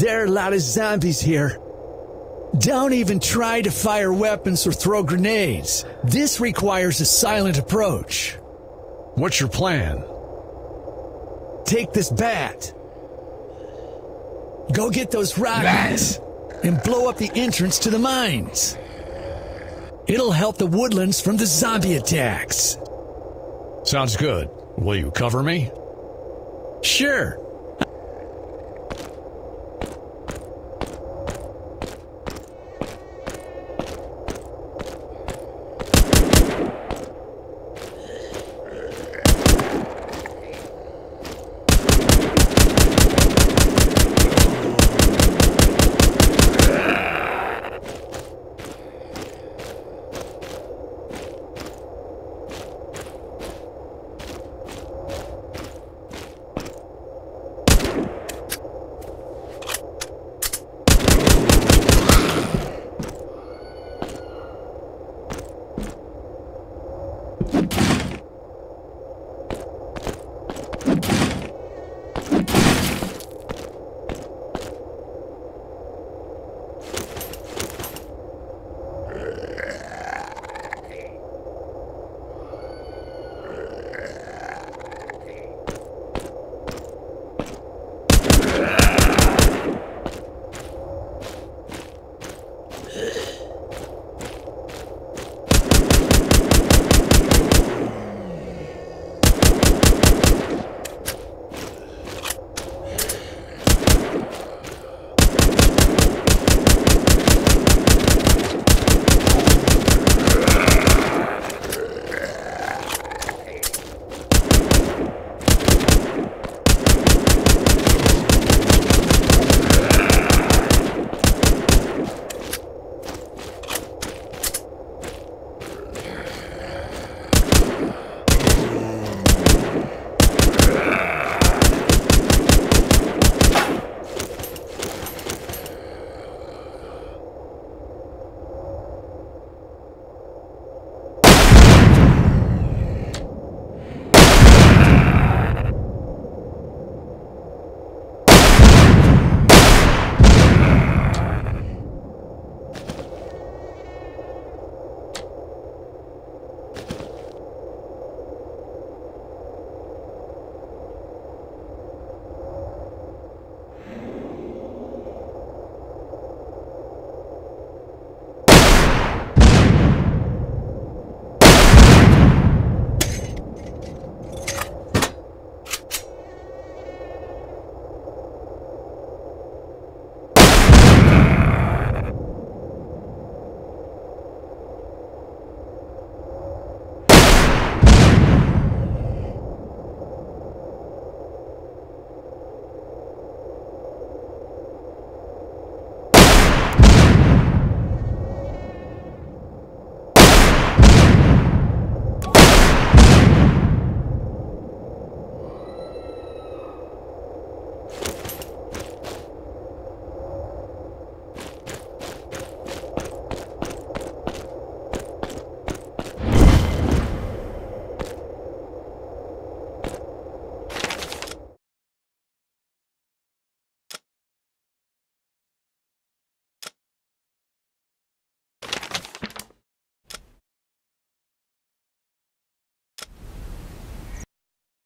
There are a lot of zombies here. Don't even try to fire weapons or throw grenades. This requires a silent approach. What's your plan? Take this bat. Go get those rockets and blow up the entrance to the mines. It'll help the woodlands from the zombie attacks. Sounds good. Will you cover me? Sure.